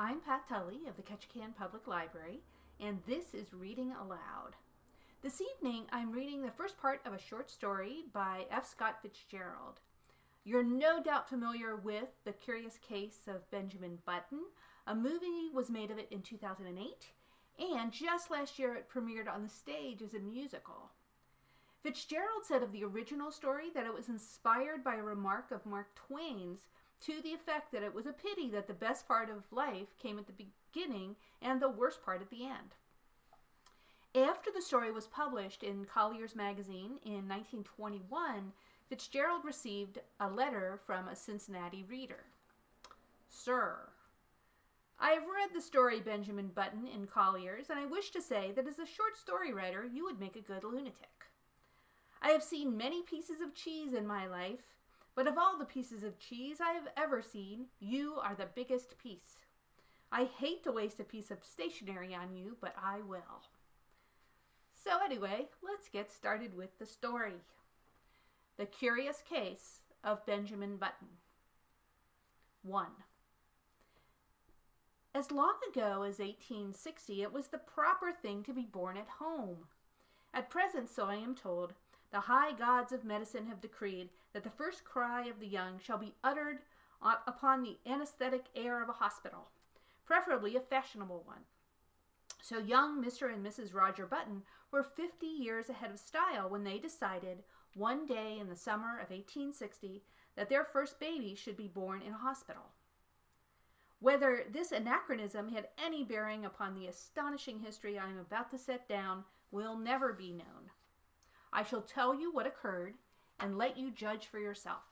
I'm Pat Tully of the Ketchikan Public Library, and this is Reading Aloud. This evening, I'm reading the first part of a short story by F. Scott Fitzgerald. You're no doubt familiar with The Curious Case of Benjamin Button. A movie was made of it in 2008, and just last year it premiered on the stage as a musical. Fitzgerald said of the original story that it was inspired by a remark of Mark Twain's to the effect that it was a pity that the best part of life came at the beginning and the worst part at the end. After the story was published in Collier's magazine in 1921, Fitzgerald received a letter from a Cincinnati reader. Sir, I have read the story Benjamin Button in Collier's, and I wish to say that as a short story writer, you would make a good lunatic. I have seen many pieces of cheese in my life, but of all the pieces of cheese I have ever seen, you are the biggest piece. I hate to waste a piece of stationery on you, but I will. So, anyway, let's get started with the story The Curious Case of Benjamin Button. 1. As long ago as 1860, it was the proper thing to be born at home. At present, so I am told, the high gods of medicine have decreed that the first cry of the young shall be uttered upon the anesthetic air of a hospital, preferably a fashionable one. So young Mr. and Mrs. Roger Button were 50 years ahead of style when they decided, one day in the summer of 1860, that their first baby should be born in a hospital. Whether this anachronism had any bearing upon the astonishing history I am about to set down will never be known. I shall tell you what occurred and let you judge for yourself.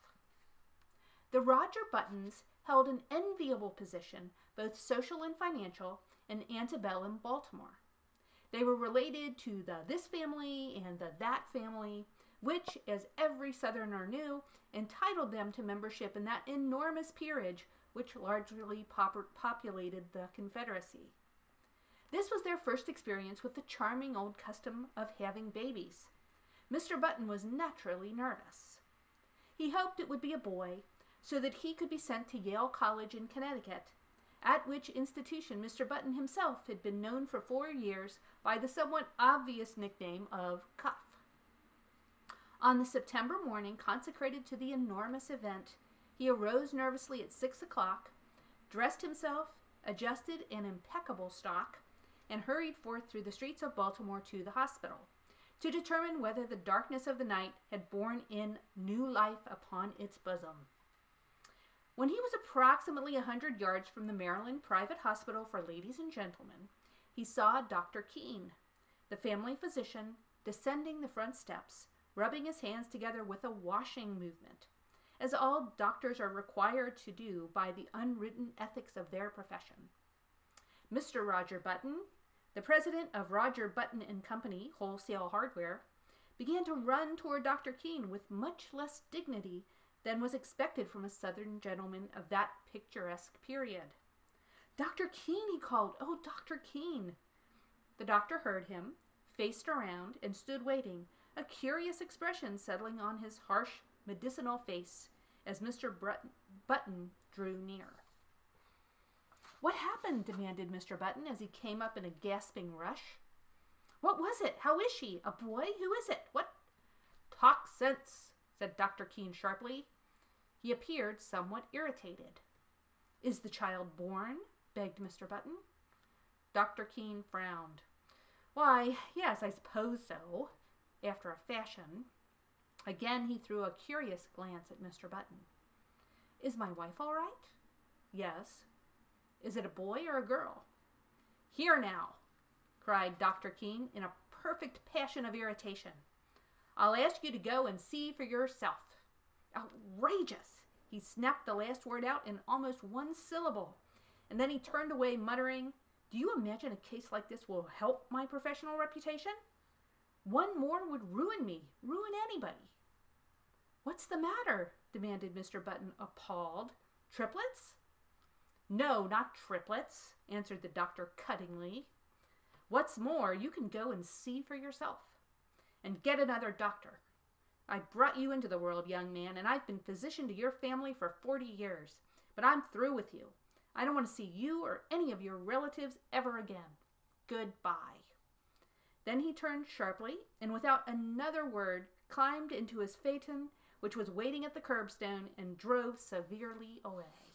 The Roger Buttons held an enviable position, both social and financial, in antebellum Baltimore. They were related to the this family and the that family, which, as every Southerner knew, entitled them to membership in that enormous peerage which largely pop- populated the Confederacy. This was their first experience with the charming old custom of having babies. Mr. Button was naturally nervous. He hoped it would be a boy, so that he could be sent to Yale College in Connecticut, at which institution Mr. Button himself had been known for four years by the somewhat obvious nickname of Cuff. On the September morning consecrated to the enormous event, he arose nervously at six o'clock, dressed himself, adjusted an impeccable stock, and hurried forth through the streets of Baltimore to the hospital to determine whether the darkness of the night had borne in new life upon its bosom. When he was approximately a hundred yards from the Maryland Private Hospital for Ladies and Gentlemen, he saw Dr. Keene, the family physician, descending the front steps, rubbing his hands together with a washing movement, as all doctors are required to do by the unwritten ethics of their profession. Mr. Roger Button, the president of Roger Button and Company, Wholesale Hardware, began to run toward Dr. Keene with much less dignity than was expected from a Southern gentleman of that picturesque period. Dr. Keene, he called. Oh, Dr. Keene. The doctor heard him, faced around, and stood waiting, a curious expression settling on his harsh, medicinal face as Mr. Button drew near. What happened? demanded Mr. Button as he came up in a gasping rush. What was it? How is she? A boy? Who is it? What? Talk sense, said Dr. Keene sharply. He appeared somewhat irritated. Is the child born? begged Mr. Button. Dr. Keene frowned. Why, yes, I suppose so, after a fashion. Again he threw a curious glance at Mr. Button. Is my wife all right? Yes. Is it a boy or a girl? Here now, cried Dr. Keene in a perfect passion of irritation. I'll ask you to go and see for yourself. Outrageous! He snapped the last word out in almost one syllable, and then he turned away, muttering, Do you imagine a case like this will help my professional reputation? One more would ruin me, ruin anybody. What's the matter? demanded Mr. Button, appalled. Triplets? No, not triplets, answered the doctor cuttingly. What's more, you can go and see for yourself. And get another doctor. I brought you into the world, young man, and I've been physician to your family for forty years. But I'm through with you. I don't want to see you or any of your relatives ever again. Goodbye. Then he turned sharply and without another word climbed into his phaeton, which was waiting at the curbstone, and drove severely away.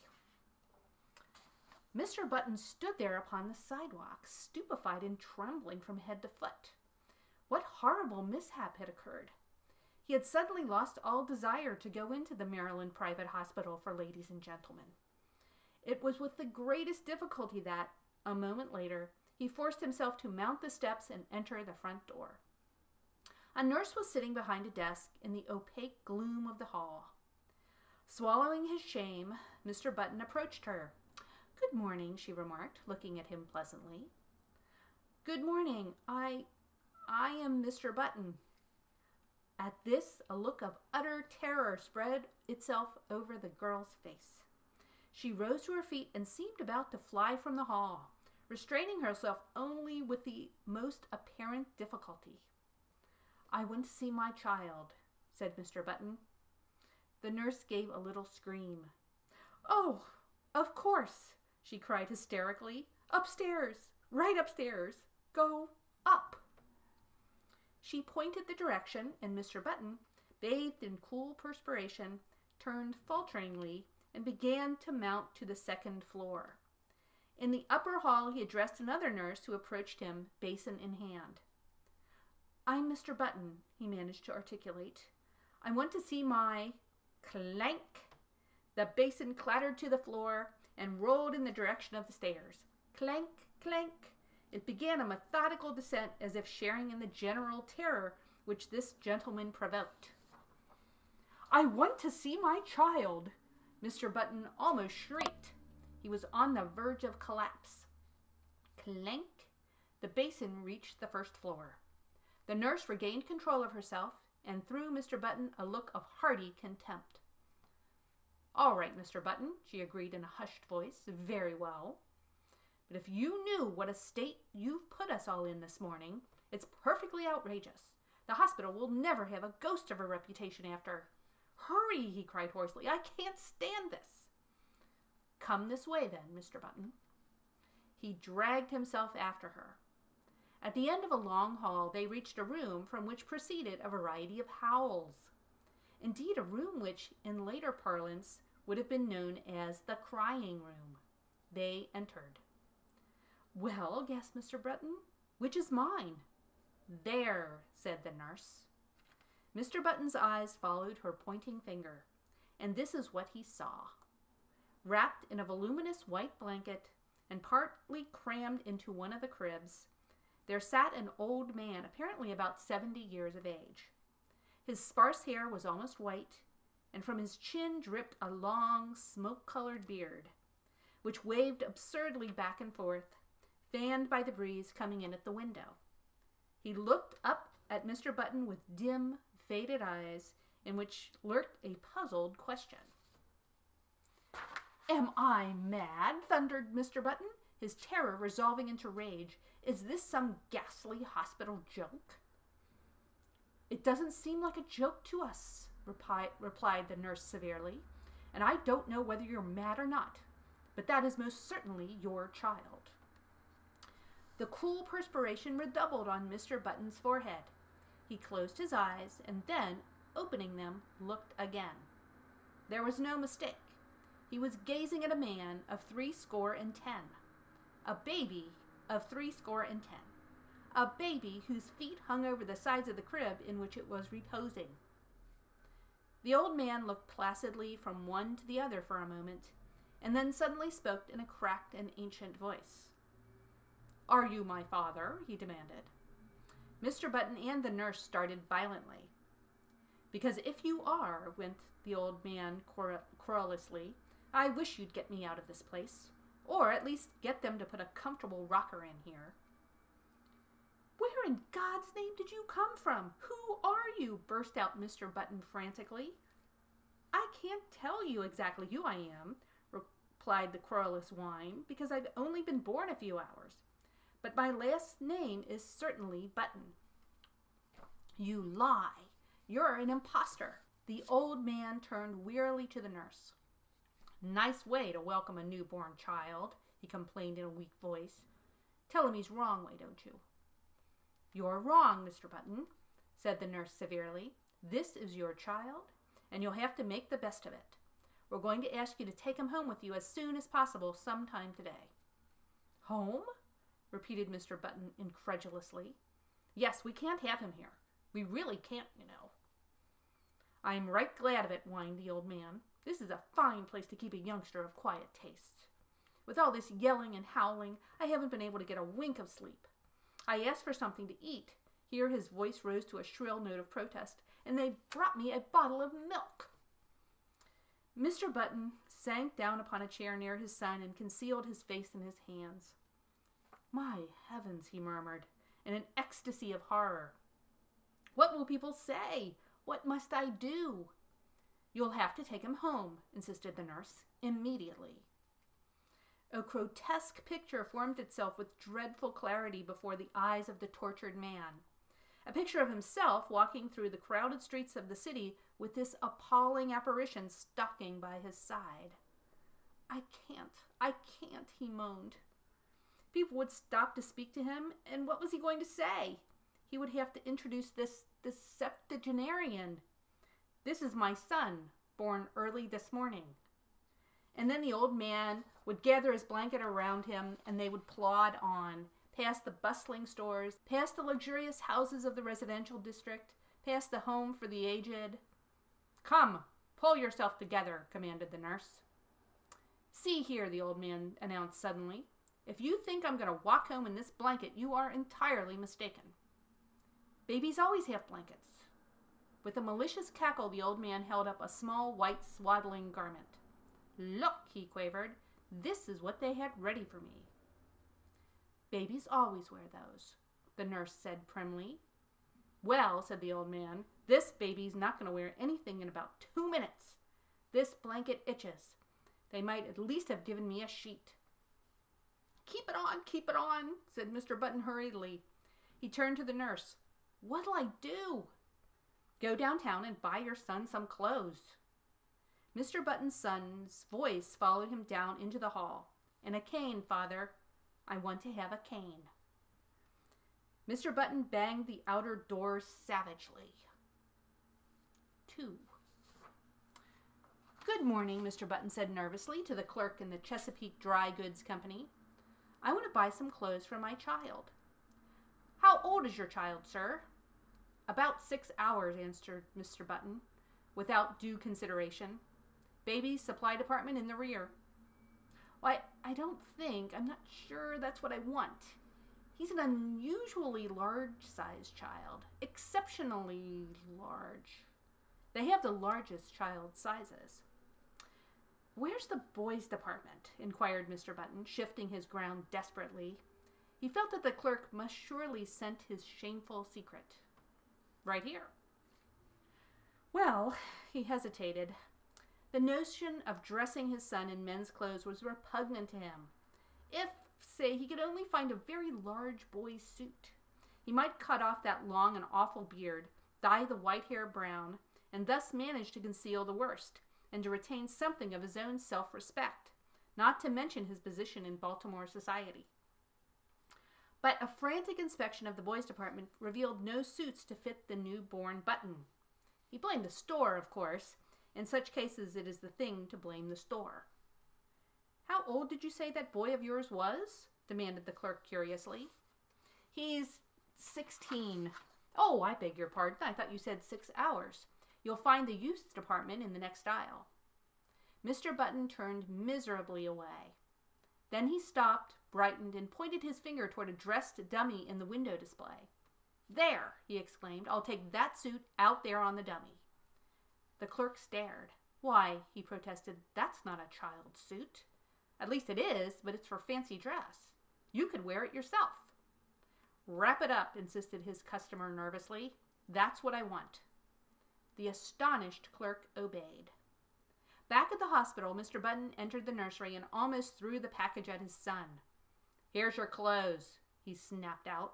Mr. Button stood there upon the sidewalk, stupefied and trembling from head to foot. What horrible mishap had occurred? He had suddenly lost all desire to go into the Maryland Private Hospital for ladies and gentlemen. It was with the greatest difficulty that, a moment later, he forced himself to mount the steps and enter the front door. A nurse was sitting behind a desk in the opaque gloom of the hall. Swallowing his shame, Mr. Button approached her. Good morning, she remarked, looking at him pleasantly. Good morning. I. I am Mr. Button. At this, a look of utter terror spread itself over the girl's face. She rose to her feet and seemed about to fly from the hall, restraining herself only with the most apparent difficulty. I want to see my child, said Mr. Button. The nurse gave a little scream. Oh, of course, she cried hysterically. Upstairs, right upstairs. Go up. She pointed the direction, and Mr. Button, bathed in cool perspiration, turned falteringly and began to mount to the second floor. In the upper hall, he addressed another nurse who approached him, basin in hand. I'm Mr. Button, he managed to articulate. I want to see my clank. The basin clattered to the floor and rolled in the direction of the stairs. Clank, clank. It began a methodical descent as if sharing in the general terror which this gentleman provoked. I want to see my child, Mr. Button almost shrieked. He was on the verge of collapse. Clank! The basin reached the first floor. The nurse regained control of herself and threw Mr. Button a look of hearty contempt. All right, Mr. Button, she agreed in a hushed voice. Very well. But if you knew what a state you've put us all in this morning, it's perfectly outrageous. The hospital will never have a ghost of a reputation after. Hurry, he cried hoarsely. I can't stand this. Come this way, then, Mr. Button. He dragged himself after her. At the end of a long hall, they reached a room from which proceeded a variety of howls. Indeed, a room which, in later parlance, would have been known as the crying room. They entered. Well, gasped Mr. Button, which is mine? There, said the nurse. Mr. Button's eyes followed her pointing finger, and this is what he saw. Wrapped in a voluminous white blanket and partly crammed into one of the cribs, there sat an old man, apparently about seventy years of age. His sparse hair was almost white, and from his chin dripped a long, smoke colored beard, which waved absurdly back and forth, fanned by the breeze coming in at the window. He looked up at Mr. Button with dim, faded eyes in which lurked a puzzled question. Am I mad? thundered Mr. Button, his terror resolving into rage. Is this some ghastly hospital joke? It doesn't seem like a joke to us, replied the nurse severely, and I don't know whether you're mad or not, but that is most certainly your child. The cool perspiration redoubled on Mr. Button's forehead. He closed his eyes and then, opening them, looked again. There was no mistake. He was gazing at a man of three score and ten, a baby of three score and ten a baby whose feet hung over the sides of the crib in which it was reposing. The old man looked placidly from one to the other for a moment, and then suddenly spoke in a cracked and ancient voice. Are you my father? he demanded. Mr. Button and the nurse started violently. Because if you are, went the old man querulously, I wish you'd get me out of this place, or at least get them to put a comfortable rocker in here. Where in God's name did you come from? Who are you? burst out Mr. Button frantically. I can't tell you exactly who I am, replied the querulous whine, because I've only been born a few hours. But my last name is certainly Button. You lie. You're an impostor. The old man turned wearily to the nurse. Nice way to welcome a newborn child, he complained in a weak voice. Tell him he's wrong way, don't you? You're wrong, Mr. Button, said the nurse severely. This is your child, and you'll have to make the best of it. We're going to ask you to take him home with you as soon as possible sometime today. Home? repeated Mr. Button incredulously. Yes, we can't have him here. We really can't, you know. I am right glad of it, whined the old man. This is a fine place to keep a youngster of quiet tastes. With all this yelling and howling, I haven't been able to get a wink of sleep. I asked for something to eat. Here his voice rose to a shrill note of protest, and they brought me a bottle of milk. Mr. Button sank down upon a chair near his son and concealed his face in his hands. My heavens, he murmured, in an ecstasy of horror. What will people say? What must I do? You'll have to take him home, insisted the nurse, immediately. A grotesque picture formed itself with dreadful clarity before the eyes of the tortured man. A picture of himself walking through the crowded streets of the city with this appalling apparition stalking by his side. I can't, I can't, he moaned. People would stop to speak to him, and what was he going to say? He would have to introduce this, this septuagenarian. This is my son, born early this morning. And then the old man would gather his blanket around him, and they would plod on, past the bustling stores, past the luxurious houses of the residential district, past the home for the aged. Come, pull yourself together, commanded the nurse. See here, the old man announced suddenly. If you think I'm going to walk home in this blanket, you are entirely mistaken. Babies always have blankets. With a malicious cackle, the old man held up a small white swaddling garment. Look, he quavered, this is what they had ready for me. Babies always wear those, the nurse said primly. Well, said the old man, this baby's not going to wear anything in about two minutes. This blanket itches. They might at least have given me a sheet. Keep it on, keep it on, said Mr. Button hurriedly. He turned to the nurse. What'll I do? Go downtown and buy your son some clothes. Mr. Button's son's voice followed him down into the hall. And a cane, father. I want to have a cane. Mr. Button banged the outer door savagely. Two. Good morning, Mr. Button said nervously to the clerk in the Chesapeake Dry Goods Company. I want to buy some clothes for my child. How old is your child, sir? About six hours, answered Mr. Button, without due consideration. Baby's supply department in the rear. Why, I don't think, I'm not sure that's what I want. He's an unusually large sized child, exceptionally large. They have the largest child sizes. Where's the boys' department? inquired Mr. Button, shifting his ground desperately. He felt that the clerk must surely scent his shameful secret. Right here. Well, he hesitated. The notion of dressing his son in men's clothes was repugnant to him. If, say, he could only find a very large boy's suit, he might cut off that long and awful beard, dye the white hair brown, and thus manage to conceal the worst, and to retain something of his own self respect, not to mention his position in Baltimore society. But a frantic inspection of the boys' department revealed no suits to fit the newborn button. He blamed the store, of course. In such cases, it is the thing to blame the store. How old did you say that boy of yours was? demanded the clerk curiously. He's sixteen. Oh, I beg your pardon. I thought you said six hours. You'll find the youth department in the next aisle. Mr. Button turned miserably away. Then he stopped, brightened, and pointed his finger toward a dressed dummy in the window display. There, he exclaimed, I'll take that suit out there on the dummy. The clerk stared. Why, he protested, that's not a child's suit. At least it is, but it's for fancy dress. You could wear it yourself. Wrap it up, insisted his customer nervously. That's what I want. The astonished clerk obeyed. Back at the hospital, Mr. Button entered the nursery and almost threw the package at his son. Here's your clothes, he snapped out.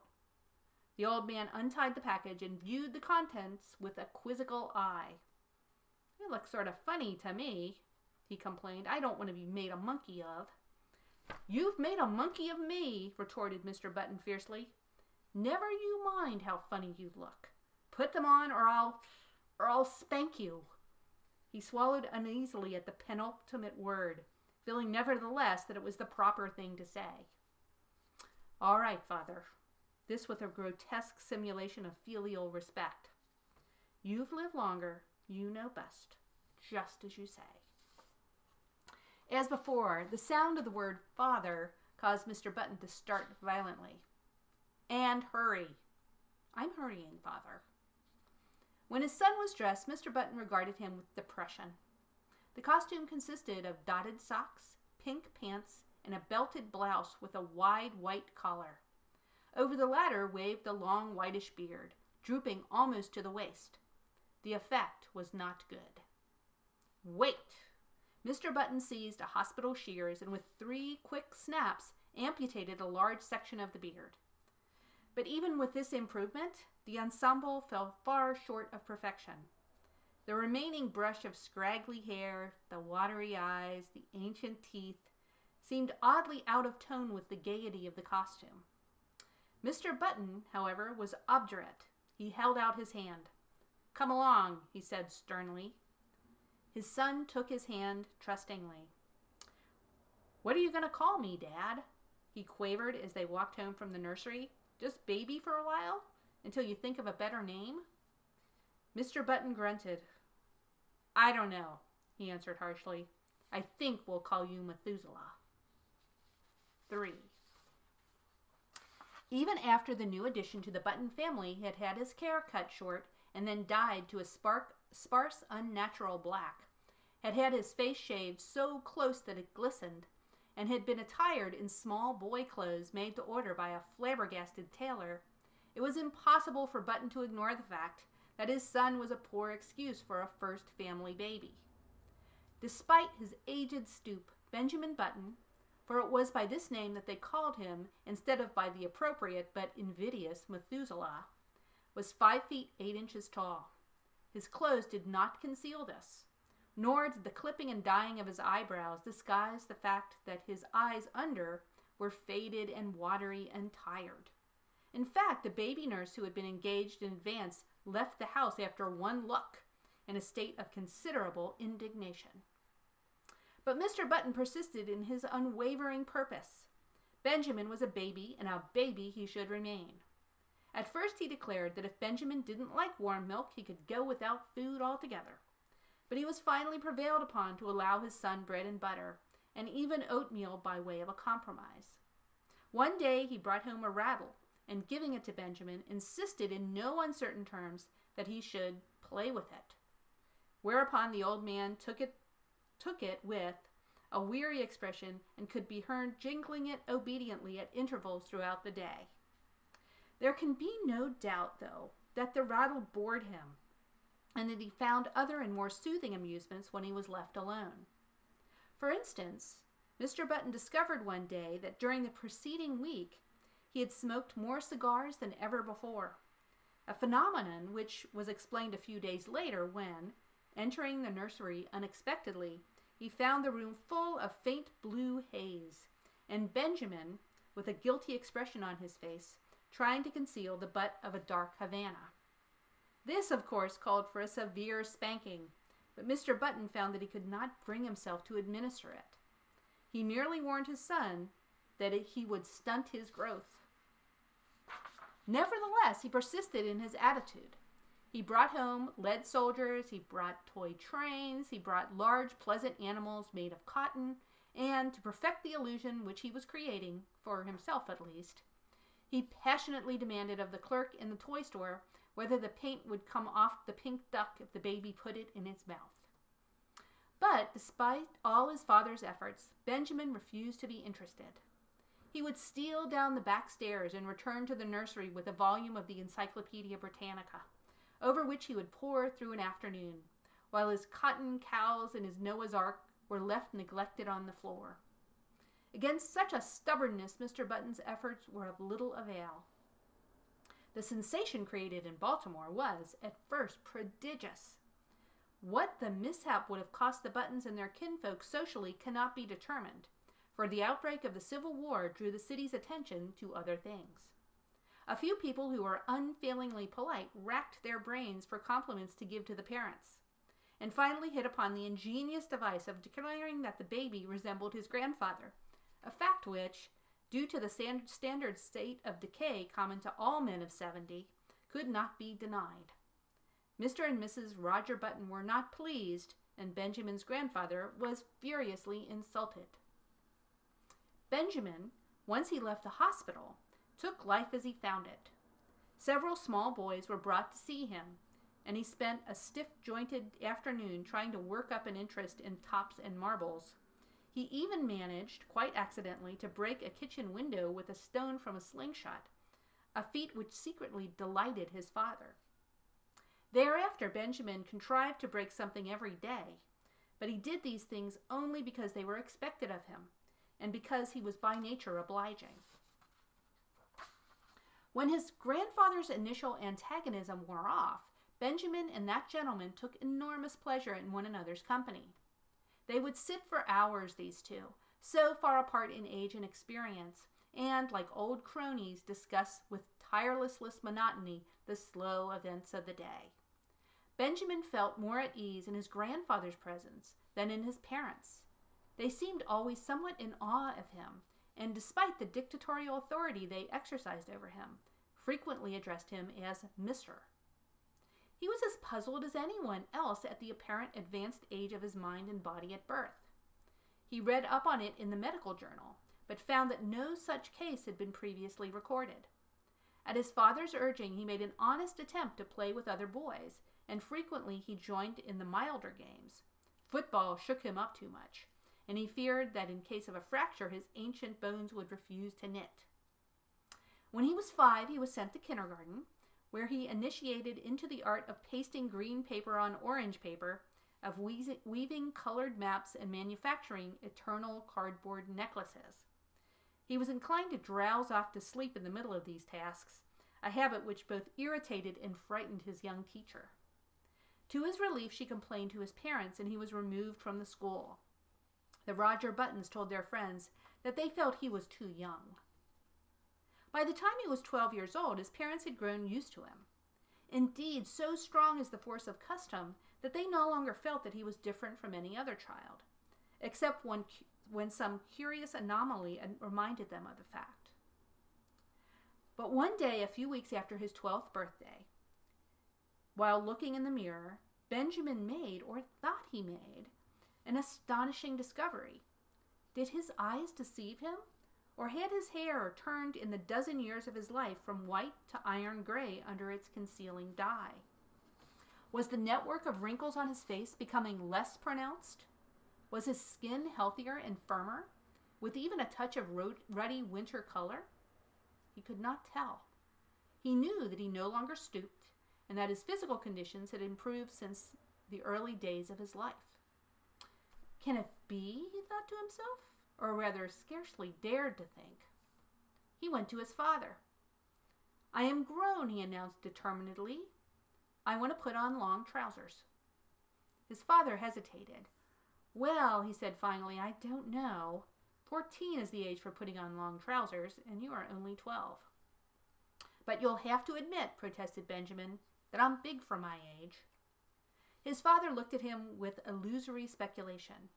The old man untied the package and viewed the contents with a quizzical eye. It looks sort of funny to me. he complained. I don't want to be made a monkey of. You've made a monkey of me, retorted Mr. Button fiercely. Never you mind how funny you look. Put them on or I'll or I'll spank you. He swallowed uneasily at the penultimate word, feeling nevertheless that it was the proper thing to say. All right, father. This with a grotesque simulation of filial respect. You've lived longer, you know best, just as you say. As before, the sound of the word father caused Mr. Button to start violently. And hurry. I'm hurrying, father. When his son was dressed, Mr. Button regarded him with depression. The costume consisted of dotted socks, pink pants, and a belted blouse with a wide white collar. Over the latter waved a long whitish beard, drooping almost to the waist. The effect was not good. Wait! Mr. Button seized a hospital shears and with three quick snaps amputated a large section of the beard. But even with this improvement, the ensemble fell far short of perfection. The remaining brush of scraggly hair, the watery eyes, the ancient teeth, seemed oddly out of tone with the gaiety of the costume. Mr. Button, however, was obdurate. He held out his hand. Come along, he said sternly. His son took his hand trustingly. What are you going to call me, Dad? He quavered as they walked home from the nursery. Just baby for a while? Until you think of a better name? Mr. Button grunted. I don't know, he answered harshly. I think we'll call you Methuselah. 3. Even after the new addition to the Button family had had his hair cut short and then dyed to a spark, sparse, unnatural black, had had his face shaved so close that it glistened, and had been attired in small boy clothes made to order by a flabbergasted tailor, it was impossible for Button to ignore the fact that his son was a poor excuse for a first family baby. Despite his aged stoop, Benjamin Button, for it was by this name that they called him instead of by the appropriate but invidious Methuselah, was five feet eight inches tall. His clothes did not conceal this, nor did the clipping and dyeing of his eyebrows disguise the fact that his eyes under were faded and watery and tired. In fact, the baby nurse who had been engaged in advance left the house after one look in a state of considerable indignation. But Mr. Button persisted in his unwavering purpose. Benjamin was a baby, and a baby he should remain. At first, he declared that if Benjamin didn't like warm milk, he could go without food altogether but he was finally prevailed upon to allow his son bread and butter, and even oatmeal by way of a compromise. One day he brought home a rattle, and giving it to Benjamin, insisted in no uncertain terms that he should play with it. Whereupon the old man took it took it with a weary expression and could be heard jingling it obediently at intervals throughout the day. There can be no doubt, though, that the rattle bored him, and that he found other and more soothing amusements when he was left alone. For instance, Mr. Button discovered one day that during the preceding week he had smoked more cigars than ever before, a phenomenon which was explained a few days later when, entering the nursery unexpectedly, he found the room full of faint blue haze, and Benjamin, with a guilty expression on his face, trying to conceal the butt of a dark Havana. This, of course, called for a severe spanking, but Mr. Button found that he could not bring himself to administer it. He merely warned his son that it, he would stunt his growth. Nevertheless, he persisted in his attitude. He brought home lead soldiers, he brought toy trains, he brought large, pleasant animals made of cotton, and to perfect the illusion which he was creating, for himself at least, he passionately demanded of the clerk in the toy store whether the paint would come off the pink duck if the baby put it in its mouth. But despite all his father's efforts, Benjamin refused to be interested. He would steal down the back stairs and return to the nursery with a volume of the Encyclopedia Britannica, over which he would pore through an afternoon, while his cotton cows and his Noah's Ark were left neglected on the floor. Against such a stubbornness, Mr. Button's efforts were of little avail. The sensation created in Baltimore was, at first, prodigious. What the mishap would have cost the Buttons and their kinfolk socially cannot be determined, for the outbreak of the Civil War drew the city's attention to other things. A few people who were unfailingly polite racked their brains for compliments to give to the parents, and finally hit upon the ingenious device of declaring that the baby resembled his grandfather, a fact which, due to the standard state of decay common to all men of 70, could not be denied. Mr. and Mrs. Roger Button were not pleased, and Benjamin's grandfather was furiously insulted. Benjamin, once he left the hospital, took life as he found it. Several small boys were brought to see him, and he spent a stiff jointed afternoon trying to work up an interest in tops and marbles. He even managed, quite accidentally, to break a kitchen window with a stone from a slingshot, a feat which secretly delighted his father. Thereafter, Benjamin contrived to break something every day, but he did these things only because they were expected of him, and because he was by nature obliging. When his grandfather's initial antagonism wore off, Benjamin and that gentleman took enormous pleasure in one another's company. They would sit for hours, these two, so far apart in age and experience, and, like old cronies, discuss with tireless monotony the slow events of the day. Benjamin felt more at ease in his grandfather's presence than in his parents'. They seemed always somewhat in awe of him, and despite the dictatorial authority they exercised over him, frequently addressed him as Mr. He was as puzzled as anyone else at the apparent advanced age of his mind and body at birth. He read up on it in the medical journal, but found that no such case had been previously recorded. At his father's urging, he made an honest attempt to play with other boys, and frequently he joined in the milder games. Football shook him up too much, and he feared that in case of a fracture his ancient bones would refuse to knit. When he was five, he was sent to kindergarten, where he initiated into the art of pasting green paper on orange paper, of weaving colored maps, and manufacturing eternal cardboard necklaces. He was inclined to drowse off to sleep in the middle of these tasks, a habit which both irritated and frightened his young teacher. To his relief, she complained to his parents, and he was removed from the school. The Roger Buttons told their friends that they felt he was too young. By the time he was 12 years old, his parents had grown used to him. Indeed, so strong is the force of custom that they no longer felt that he was different from any other child, except when, when some curious anomaly reminded them of the fact. But one day, a few weeks after his 12th birthday, while looking in the mirror, Benjamin made, or thought he made, an astonishing discovery. Did his eyes deceive him? Or had his hair turned in the dozen years of his life from white to iron gray under its concealing dye? Was the network of wrinkles on his face becoming less pronounced? Was his skin healthier and firmer, with even a touch of ruddy winter color? He could not tell. He knew that he no longer stooped and that his physical conditions had improved since the early days of his life. Can it be, he thought to himself, or rather scarcely dared to think. He went to his father. I am grown, he announced determinedly. I want to put on long trousers. His father hesitated. Well, he said finally, I don't know. Fourteen is the age for putting on long trousers, and you are only twelve. But you'll have to admit, protested Benjamin, that I'm big for my age. His father looked at him with illusory speculation.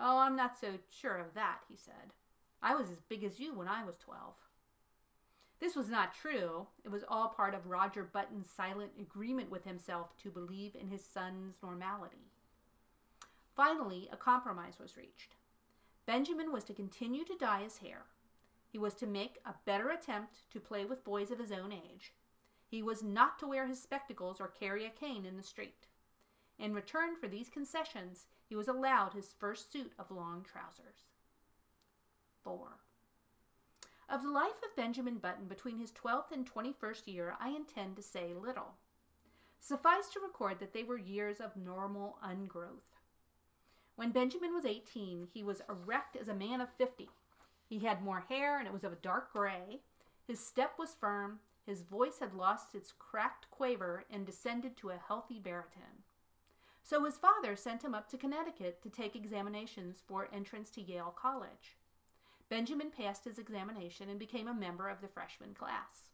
Oh, I'm not so sure of that, he said. I was as big as you when I was twelve. This was not true. It was all part of Roger Button's silent agreement with himself to believe in his son's normality. Finally, a compromise was reached. Benjamin was to continue to dye his hair. He was to make a better attempt to play with boys of his own age, he was not to wear his spectacles or carry a cane in the street. In return for these concessions, he was allowed his first suit of long trousers. 4. Of the life of Benjamin Button between his 12th and 21st year, I intend to say little. Suffice to record that they were years of normal ungrowth. When Benjamin was 18, he was erect as a man of 50. He had more hair and it was of a dark gray. His step was firm, his voice had lost its cracked quaver and descended to a healthy baritone. So his father sent him up to Connecticut to take examinations for entrance to Yale College. Benjamin passed his examination and became a member of the freshman class.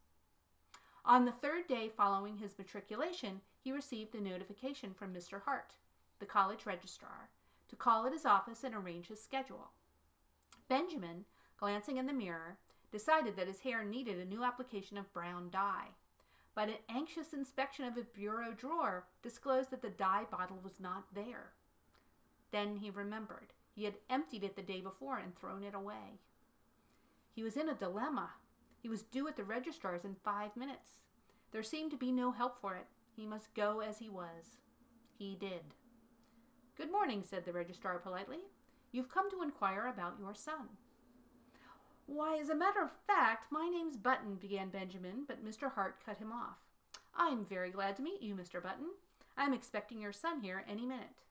On the third day following his matriculation, he received a notification from Mr. Hart, the college registrar, to call at his office and arrange his schedule. Benjamin, glancing in the mirror, decided that his hair needed a new application of brown dye. But an anxious inspection of his bureau drawer disclosed that the dye bottle was not there. Then he remembered. He had emptied it the day before and thrown it away. He was in a dilemma. He was due at the registrar's in five minutes. There seemed to be no help for it. He must go as he was. He did. Good morning, said the registrar politely. You've come to inquire about your son. Why, as a matter of fact, my name's Button, began Benjamin, but Mr. Hart cut him off. I'm very glad to meet you, Mr. Button. I'm expecting your son here any minute.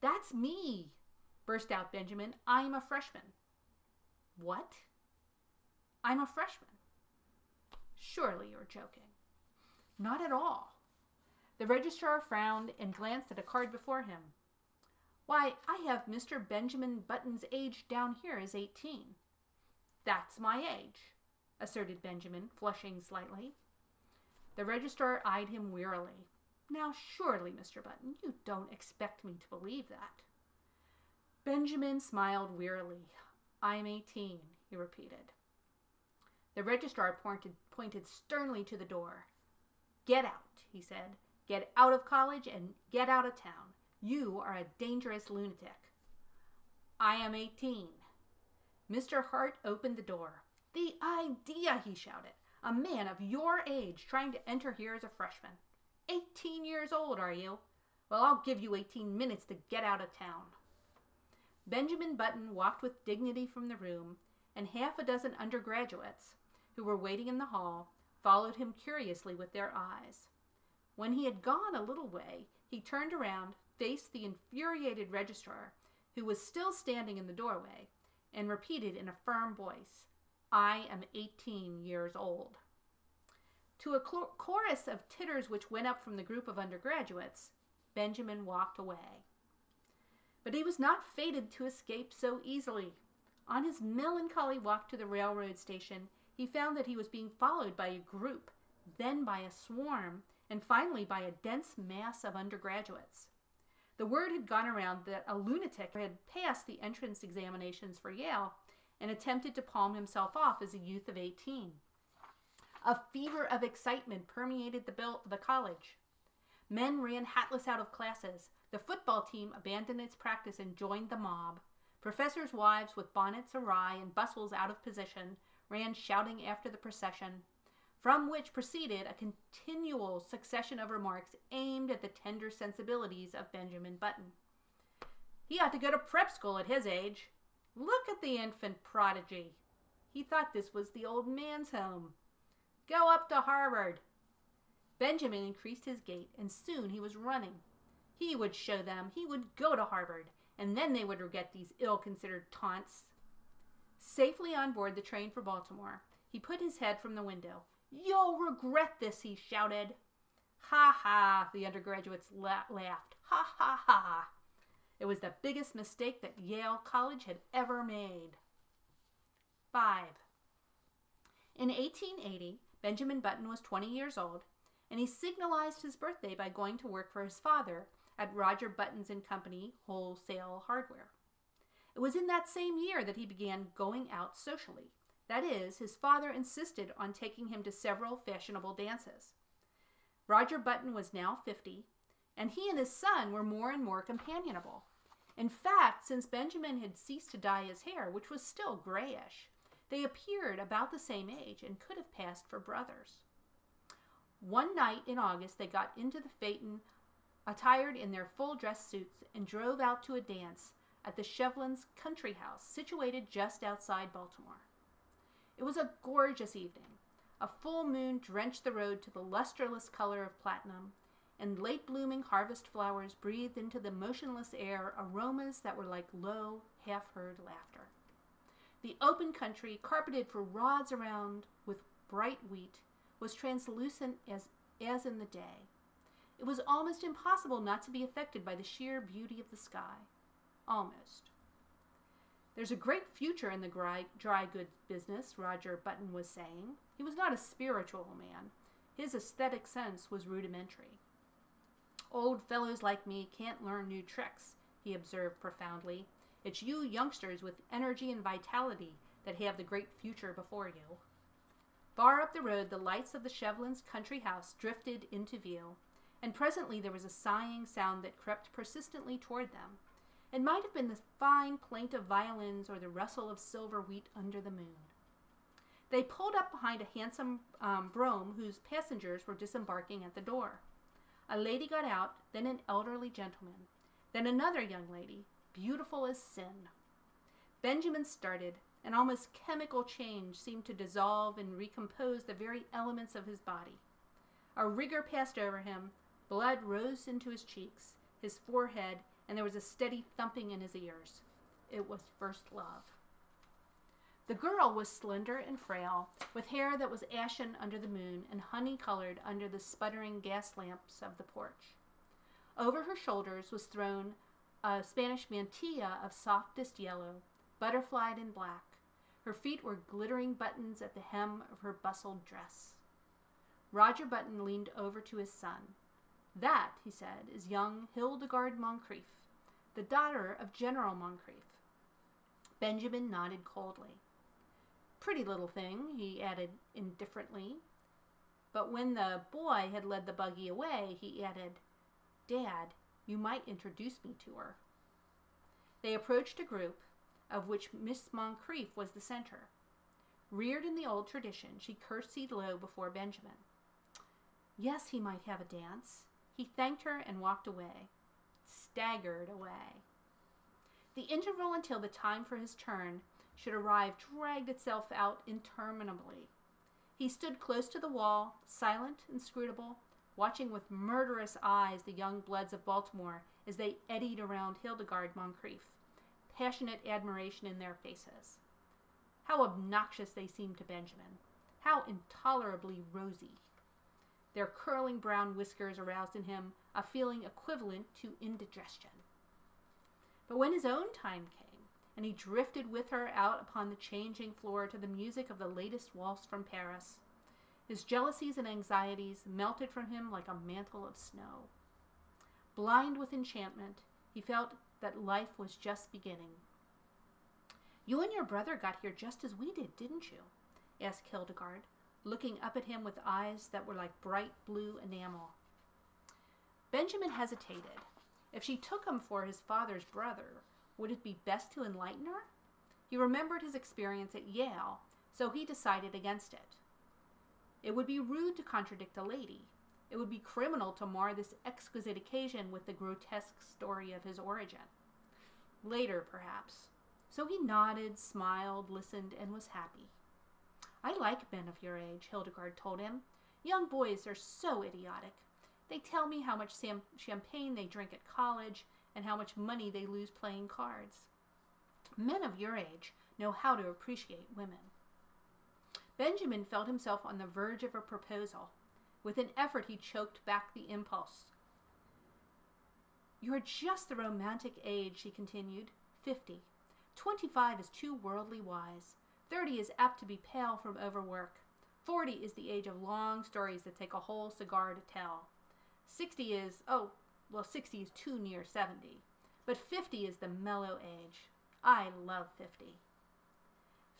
That's me, burst out Benjamin. I'm a freshman. What? I'm a freshman. Surely you're joking. Not at all. The registrar frowned and glanced at a card before him. Why, I have Mr. Benjamin Button's age down here as 18. That's my age, asserted Benjamin, flushing slightly. The registrar eyed him wearily. Now, surely, Mr. Button, you don't expect me to believe that. Benjamin smiled wearily. I'm 18, he repeated. The registrar pointed, pointed sternly to the door. Get out, he said. Get out of college and get out of town. You are a dangerous lunatic. I am 18. Mr. Hart opened the door. The idea, he shouted. A man of your age trying to enter here as a freshman. 18 years old, are you? Well, I'll give you 18 minutes to get out of town. Benjamin Button walked with dignity from the room, and half a dozen undergraduates, who were waiting in the hall, followed him curiously with their eyes. When he had gone a little way, he turned around, faced the infuriated registrar, who was still standing in the doorway, and repeated in a firm voice, I am 18 years old. To a chorus of titters which went up from the group of undergraduates, Benjamin walked away. But he was not fated to escape so easily. On his melancholy walk to the railroad station, he found that he was being followed by a group, then by a swarm, and finally by a dense mass of undergraduates. The word had gone around that a lunatic had passed the entrance examinations for Yale and attempted to palm himself off as a youth of 18. A fever of excitement permeated the, the college. Men ran hatless out of classes. The football team abandoned its practice and joined the mob. Professors' wives with bonnets awry and bustles out of position ran shouting after the procession from which proceeded a continual succession of remarks aimed at the tender sensibilities of Benjamin Button. He ought to go to prep school at his age. Look at the infant prodigy. He thought this was the old man's home. Go up to Harvard. Benjamin increased his gait, and soon he was running. He would show them he would go to Harvard, and then they would regret these ill considered taunts. Safely on board the train for Baltimore, he put his head from the window You'll regret this, he shouted. Ha ha, the undergraduates la- laughed. Ha ha ha. It was the biggest mistake that Yale College had ever made. 5. In 1880, Benjamin Button was 20 years old, and he signalized his birthday by going to work for his father at Roger Buttons and Company Wholesale Hardware. It was in that same year that he began going out socially. That is, his father insisted on taking him to several fashionable dances. Roger Button was now 50, and he and his son were more and more companionable. In fact, since Benjamin had ceased to dye his hair, which was still grayish, they appeared about the same age and could have passed for brothers. One night in August, they got into the phaeton, attired in their full dress suits, and drove out to a dance at the Shevlins' country house, situated just outside Baltimore. It was a gorgeous evening. A full moon drenched the road to the lustreless color of platinum, and late blooming harvest flowers breathed into the motionless air aromas that were like low, half heard laughter. The open country, carpeted for rods around with bright wheat, was translucent as, as in the day. It was almost impossible not to be affected by the sheer beauty of the sky. Almost. There's a great future in the dry, dry goods business, Roger Button was saying. He was not a spiritual man. His aesthetic sense was rudimentary. Old fellows like me can't learn new tricks, he observed profoundly. It's you youngsters with energy and vitality that have the great future before you. Far up the road, the lights of the Shevlins' country house drifted into view, and presently there was a sighing sound that crept persistently toward them. It might have been the fine plaint of violins or the rustle of silver wheat under the moon. They pulled up behind a handsome um, brougham whose passengers were disembarking at the door. A lady got out, then an elderly gentleman, then another young lady, beautiful as sin. Benjamin started. An almost chemical change seemed to dissolve and recompose the very elements of his body. A rigor passed over him, blood rose into his cheeks, his forehead, and there was a steady thumping in his ears. It was first love. The girl was slender and frail, with hair that was ashen under the moon and honey colored under the sputtering gas lamps of the porch. Over her shoulders was thrown a Spanish mantilla of softest yellow, butterflied in black. Her feet were glittering buttons at the hem of her bustled dress. Roger Button leaned over to his son. That, he said, is young Hildegarde Moncrief, the daughter of General Moncrief. Benjamin nodded coldly. Pretty little thing, he added indifferently. But when the boy had led the buggy away, he added, Dad, you might introduce me to her. They approached a group, of which Miss Moncrief was the center. Reared in the old tradition, she curtsied low before Benjamin. Yes, he might have a dance. He thanked her and walked away, staggered away. The interval until the time for his turn should arrive dragged itself out interminably. He stood close to the wall, silent, and inscrutable, watching with murderous eyes the young bloods of Baltimore as they eddied around Hildegarde Moncrief, passionate admiration in their faces. How obnoxious they seemed to Benjamin. How intolerably rosy. Their curling brown whiskers aroused in him a feeling equivalent to indigestion. But when his own time came, and he drifted with her out upon the changing floor to the music of the latest waltz from Paris. His jealousies and anxieties melted from him like a mantle of snow. Blind with enchantment, he felt that life was just beginning. You and your brother got here just as we did, didn't you? asked Hildegarde, looking up at him with eyes that were like bright blue enamel. Benjamin hesitated. If she took him for his father's brother, would it be best to enlighten her? He remembered his experience at Yale, so he decided against it. It would be rude to contradict a lady. It would be criminal to mar this exquisite occasion with the grotesque story of his origin. Later, perhaps. So he nodded, smiled, listened, and was happy. I like men of your age, Hildegarde told him. Young boys are so idiotic. They tell me how much champagne they drink at college and how much money they lose playing cards. Men of your age know how to appreciate women. Benjamin felt himself on the verge of a proposal. With an effort, he choked back the impulse. You're just the romantic age, she continued. Fifty. Twenty-five is too worldly wise. Thirty is apt to be pale from overwork. Forty is the age of long stories that take a whole cigar to tell. Sixty is, oh, well, 60 is too near 70. But 50 is the mellow age. I love 50.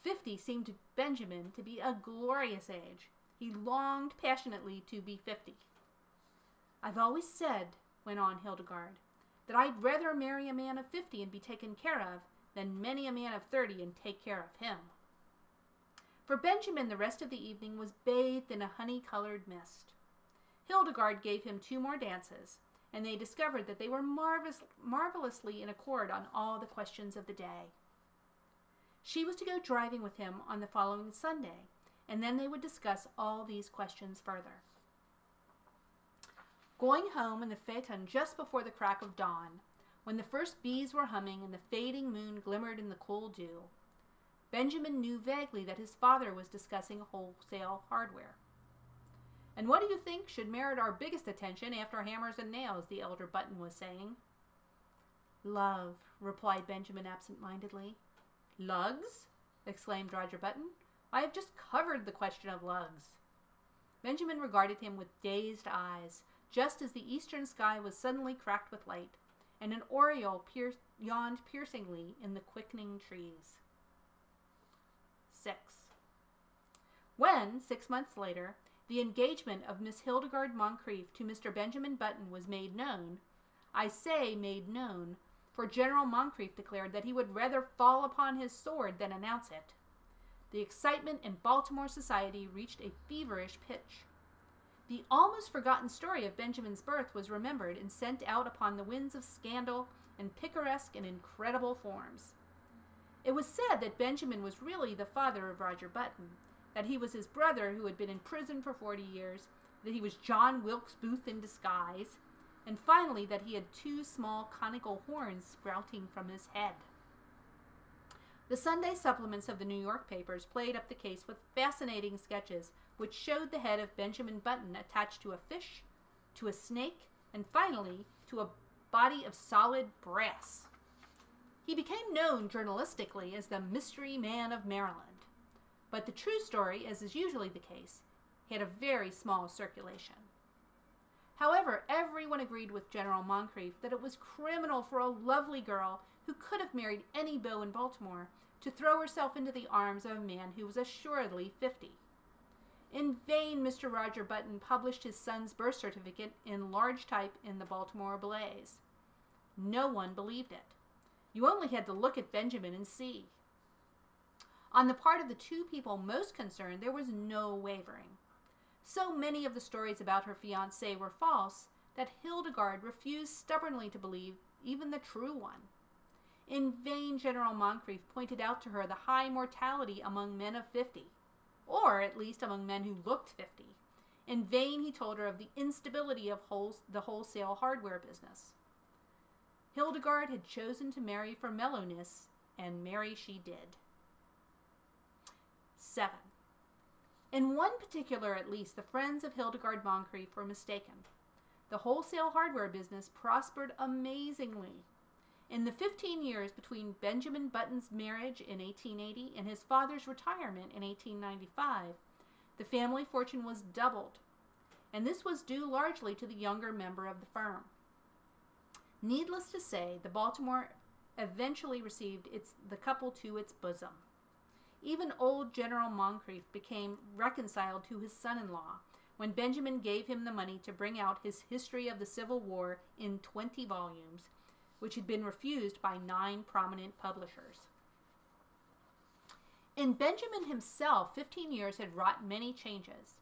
50 seemed to Benjamin to be a glorious age. He longed passionately to be 50. I've always said, went on Hildegarde, that I'd rather marry a man of 50 and be taken care of than many a man of 30 and take care of him. For Benjamin, the rest of the evening was bathed in a honey colored mist. Hildegarde gave him two more dances, and they discovered that they were marvelous, marvelously in accord on all the questions of the day. She was to go driving with him on the following Sunday, and then they would discuss all these questions further. Going home in the phaeton just before the crack of dawn, when the first bees were humming and the fading moon glimmered in the cool dew, Benjamin knew vaguely that his father was discussing wholesale hardware. And what do you think should merit our biggest attention after hammers and nails? the elder Button was saying. Love, replied Benjamin absent mindedly. Lugs? exclaimed Roger Button. I have just covered the question of lugs. Benjamin regarded him with dazed eyes, just as the eastern sky was suddenly cracked with light, and an oriole yawned piercingly in the quickening trees. 6. When, six months later, the engagement of Miss Hildegarde Moncrief to Mr. Benjamin Button was made known, I say made known, for General Moncrief declared that he would rather fall upon his sword than announce it. The excitement in Baltimore society reached a feverish pitch. The almost forgotten story of Benjamin's birth was remembered and sent out upon the winds of scandal in picaresque and incredible forms. It was said that Benjamin was really the father of Roger Button, that he was his brother who had been in prison for 40 years, that he was John Wilkes Booth in disguise, and finally that he had two small conical horns sprouting from his head. The Sunday supplements of the New York papers played up the case with fascinating sketches which showed the head of Benjamin Button attached to a fish, to a snake, and finally to a body of solid brass. He became known journalistically as the Mystery Man of Maryland. But the true story, as is usually the case, had a very small circulation. However, everyone agreed with General Moncrief that it was criminal for a lovely girl who could have married any beau in Baltimore to throw herself into the arms of a man who was assuredly fifty. In vain, Mr. Roger Button published his son's birth certificate in large type in the Baltimore Blaze. No one believed it. You only had to look at Benjamin and see. On the part of the two people most concerned, there was no wavering. So many of the stories about her fiance were false that Hildegarde refused stubbornly to believe even the true one. In vain, General Moncrief pointed out to her the high mortality among men of fifty, or at least among men who looked fifty. In vain, he told her of the instability of the wholesale hardware business. Hildegarde had chosen to marry for mellowness, and marry she did. 7. In one particular, at least, the friends of Hildegarde Moncrief were mistaken. The wholesale hardware business prospered amazingly. In the 15 years between Benjamin Button's marriage in 1880 and his father's retirement in 1895, the family fortune was doubled, and this was due largely to the younger member of the firm. Needless to say, the Baltimore eventually received its, the couple to its bosom. Even old General Moncrief became reconciled to his son in law when Benjamin gave him the money to bring out his History of the Civil War in 20 volumes, which had been refused by nine prominent publishers. In Benjamin himself, 15 years had wrought many changes.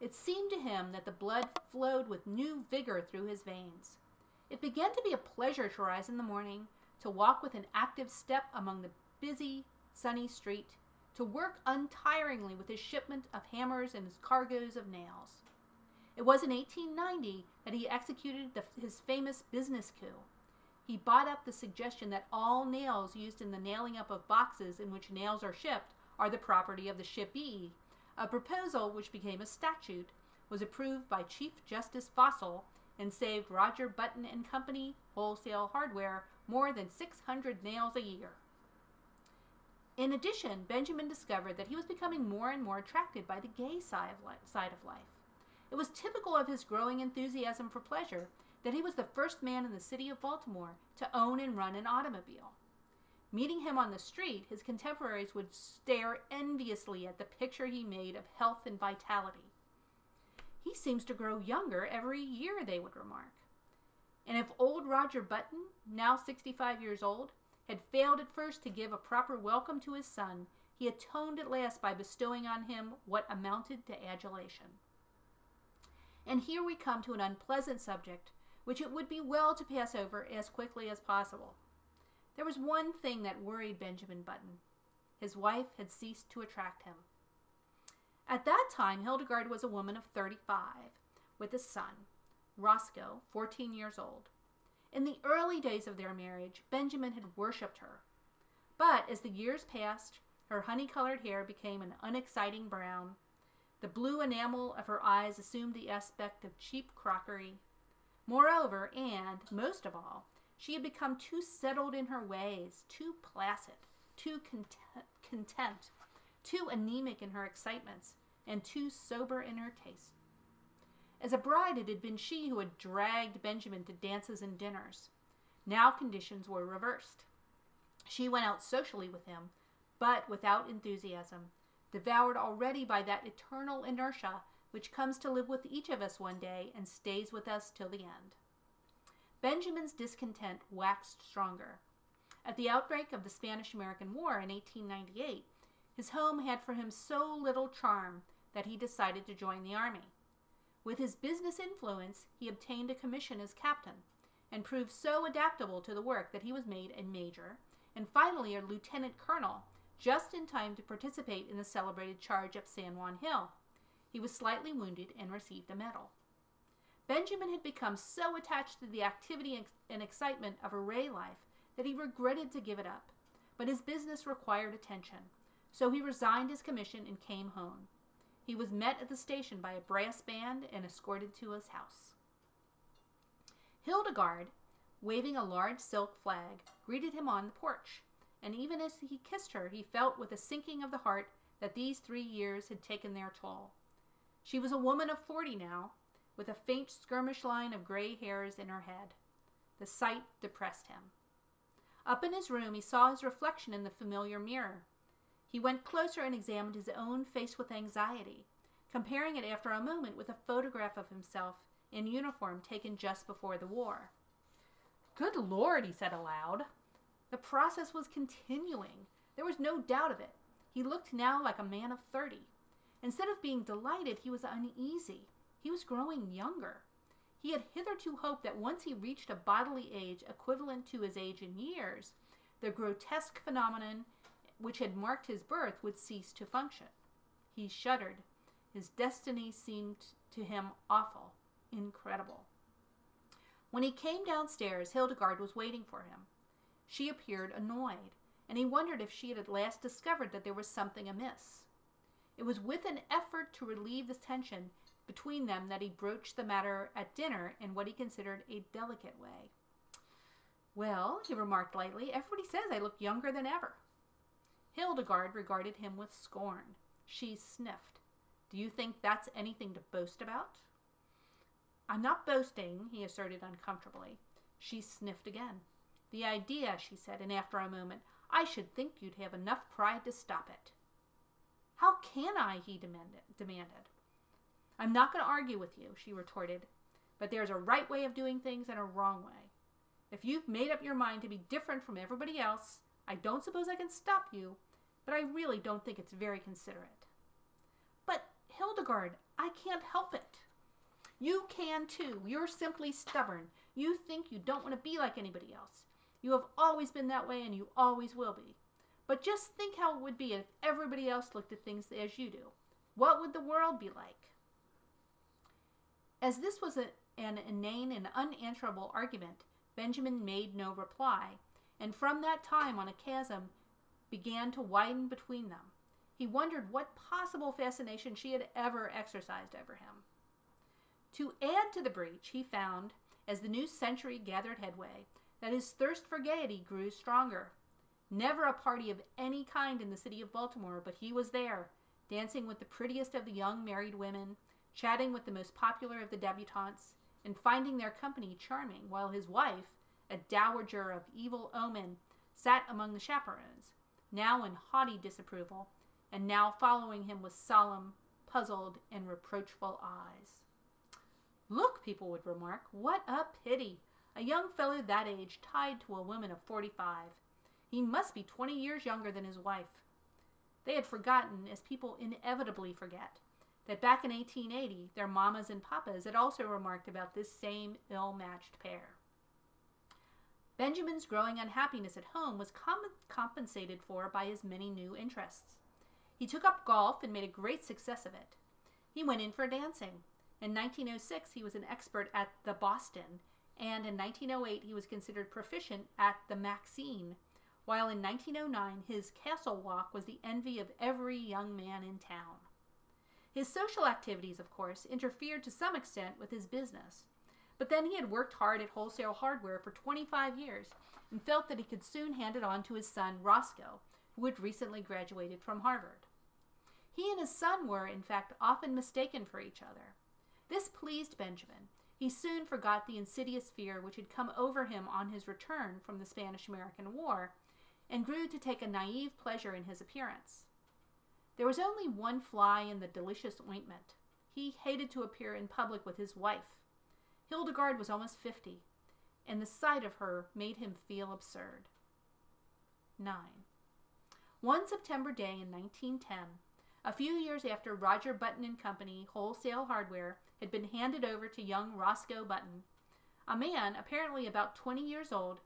It seemed to him that the blood flowed with new vigor through his veins. It began to be a pleasure to rise in the morning, to walk with an active step among the busy, sunny street, to work untiringly with his shipment of hammers and his cargoes of nails. It was in 1890 that he executed the, his famous business coup. He bought up the suggestion that all nails used in the nailing up of boxes in which nails are shipped are the property of the shippee, a proposal which became a statute, was approved by Chief Justice Fossile, and saved Roger Button and Company, Wholesale Hardware, more than 600 nails a year. In addition, Benjamin discovered that he was becoming more and more attracted by the gay side of, life, side of life. It was typical of his growing enthusiasm for pleasure that he was the first man in the city of Baltimore to own and run an automobile. Meeting him on the street, his contemporaries would stare enviously at the picture he made of health and vitality. He seems to grow younger every year, they would remark. And if old Roger Button, now 65 years old, had failed at first to give a proper welcome to his son, he atoned at last by bestowing on him what amounted to adulation. And here we come to an unpleasant subject, which it would be well to pass over as quickly as possible. There was one thing that worried Benjamin Button. His wife had ceased to attract him. At that time, Hildegarde was a woman of 35, with a son, Roscoe, 14 years old. In the early days of their marriage, Benjamin had worshipped her. But as the years passed, her honey colored hair became an unexciting brown. The blue enamel of her eyes assumed the aspect of cheap crockery. Moreover, and most of all, she had become too settled in her ways, too placid, too content, content too anemic in her excitements, and too sober in her taste. As a bride, it had been she who had dragged Benjamin to dances and dinners. Now conditions were reversed. She went out socially with him, but without enthusiasm, devoured already by that eternal inertia which comes to live with each of us one day and stays with us till the end. Benjamin's discontent waxed stronger. At the outbreak of the Spanish American War in 1898, his home had for him so little charm that he decided to join the army. With his business influence, he obtained a commission as captain and proved so adaptable to the work that he was made a major and finally a lieutenant colonel just in time to participate in the celebrated charge up San Juan Hill. He was slightly wounded and received a medal. Benjamin had become so attached to the activity and excitement of array life that he regretted to give it up, but his business required attention, so he resigned his commission and came home. He was met at the station by a brass band and escorted to his house. Hildegarde, waving a large silk flag, greeted him on the porch, and even as he kissed her, he felt with a sinking of the heart that these three years had taken their toll. She was a woman of forty now, with a faint skirmish line of gray hairs in her head. The sight depressed him. Up in his room, he saw his reflection in the familiar mirror. He went closer and examined his own face with anxiety, comparing it after a moment with a photograph of himself in uniform taken just before the war. Good Lord, he said aloud. The process was continuing. There was no doubt of it. He looked now like a man of thirty. Instead of being delighted, he was uneasy. He was growing younger. He had hitherto hoped that once he reached a bodily age equivalent to his age in years, the grotesque phenomenon which had marked his birth would cease to function. He shuddered. His destiny seemed to him awful, incredible. When he came downstairs, Hildegarde was waiting for him. She appeared annoyed, and he wondered if she had at last discovered that there was something amiss. It was with an effort to relieve the tension between them that he broached the matter at dinner in what he considered a delicate way. Well, he remarked lightly, everybody says I look younger than ever. Hildegarde regarded him with scorn. She sniffed. Do you think that's anything to boast about? I'm not boasting, he asserted uncomfortably. She sniffed again. The idea, she said, and after a moment, I should think you'd have enough pride to stop it. How can I? he demanded. demanded. I'm not going to argue with you, she retorted, but there's a right way of doing things and a wrong way. If you've made up your mind to be different from everybody else, I don't suppose I can stop you, but I really don't think it's very considerate. But, Hildegarde, I can't help it. You can too. You're simply stubborn. You think you don't want to be like anybody else. You have always been that way and you always will be. But just think how it would be if everybody else looked at things as you do. What would the world be like? As this was a, an inane and unanswerable argument, Benjamin made no reply, and from that time on a chasm began to widen between them. He wondered what possible fascination she had ever exercised over him. To add to the breach, he found, as the new century gathered headway, that his thirst for gaiety grew stronger. Never a party of any kind in the city of Baltimore, but he was there, dancing with the prettiest of the young married women, chatting with the most popular of the debutantes, and finding their company charming, while his wife, a dowager of evil omen, sat among the chaperons, now in haughty disapproval, and now following him with solemn, puzzled, and reproachful eyes. Look, people would remark, what a pity! A young fellow that age tied to a woman of forty five. He must be twenty years younger than his wife. They had forgotten, as people inevitably forget, that back in 1880 their mammas and papas had also remarked about this same ill matched pair. Benjamin's growing unhappiness at home was com- compensated for by his many new interests. He took up golf and made a great success of it. He went in for dancing. In 1906, he was an expert at the Boston, and in 1908, he was considered proficient at the Maxine, while in 1909, his castle walk was the envy of every young man in town. His social activities, of course, interfered to some extent with his business. But then he had worked hard at wholesale hardware for 25 years and felt that he could soon hand it on to his son, Roscoe, who had recently graduated from Harvard. He and his son were, in fact, often mistaken for each other. This pleased Benjamin. He soon forgot the insidious fear which had come over him on his return from the Spanish American War and grew to take a naive pleasure in his appearance. There was only one fly in the delicious ointment. He hated to appear in public with his wife. Hildegarde was almost fifty, and the sight of her made him feel absurd. 9. One September day in 1910, a few years after Roger Button and Company wholesale hardware had been handed over to young Roscoe Button, a man, apparently about 20 years old,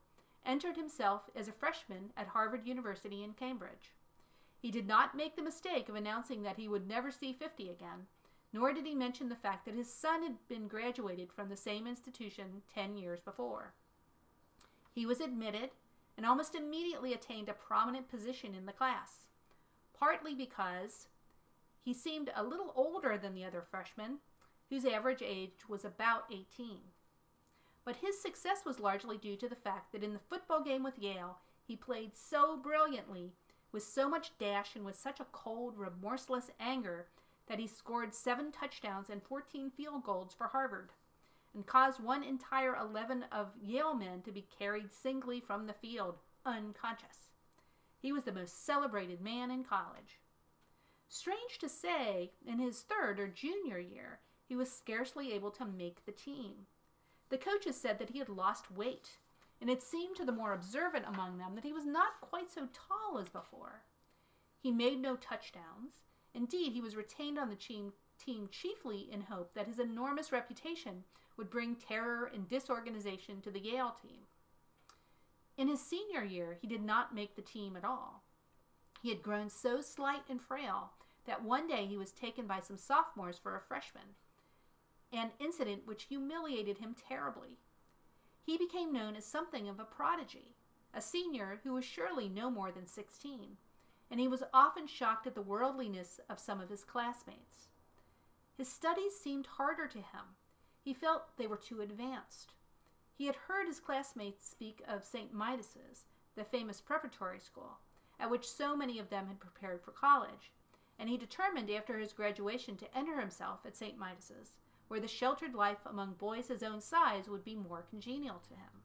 entered himself as a freshman at Harvard University in Cambridge. He did not make the mistake of announcing that he would never see 50 again, nor did he mention the fact that his son had been graduated from the same institution 10 years before. He was admitted and almost immediately attained a prominent position in the class, partly because he seemed a little older than the other freshmen, whose average age was about 18. But his success was largely due to the fact that in the football game with Yale, he played so brilliantly, with so much dash, and with such a cold, remorseless anger that he scored seven touchdowns and 14 field goals for Harvard, and caused one entire 11 of Yale men to be carried singly from the field, unconscious. He was the most celebrated man in college. Strange to say, in his third or junior year, he was scarcely able to make the team. The coaches said that he had lost weight, and it seemed to the more observant among them that he was not quite so tall as before. He made no touchdowns. Indeed, he was retained on the team, team chiefly in hope that his enormous reputation would bring terror and disorganization to the Yale team. In his senior year, he did not make the team at all. He had grown so slight and frail that one day he was taken by some sophomores for a freshman, an incident which humiliated him terribly. He became known as something of a prodigy, a senior who was surely no more than 16, and he was often shocked at the worldliness of some of his classmates. His studies seemed harder to him. He felt they were too advanced. He had heard his classmates speak of St. Midas's, the famous preparatory school, at which so many of them had prepared for college, and he determined after his graduation to enter himself at St. Midas's, where the sheltered life among boys his own size would be more congenial to him.